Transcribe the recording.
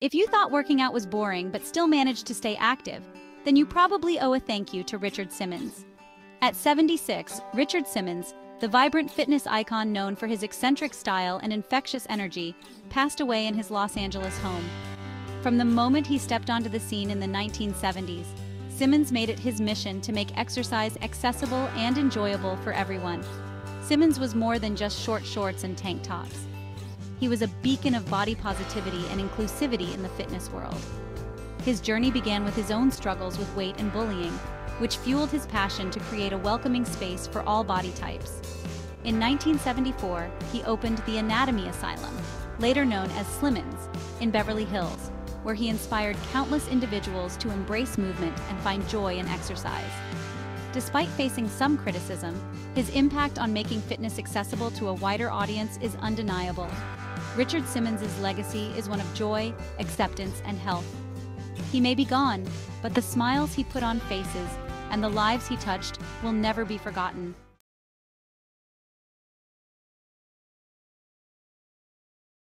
If you thought working out was boring but still managed to stay active, then you probably owe a thank you to Richard Simmons. At 76, Richard Simmons, the vibrant fitness icon known for his eccentric style and infectious energy, passed away in his Los Angeles home. From the moment he stepped onto the scene in the 1970s, Simmons made it his mission to make exercise accessible and enjoyable for everyone. Simmons was more than just short shorts and tank tops. He was a beacon of body positivity and inclusivity in the fitness world. His journey began with his own struggles with weight and bullying, which fueled his passion to create a welcoming space for all body types. In 1974, he opened the Anatomy Asylum, later known as Slimmons, in Beverly Hills, where he inspired countless individuals to embrace movement and find joy in exercise. Despite facing some criticism, his impact on making fitness accessible to a wider audience is undeniable. Richard Simmons' legacy is one of joy, acceptance, and health. He may be gone, but the smiles he put on faces and the lives he touched will never be forgotten.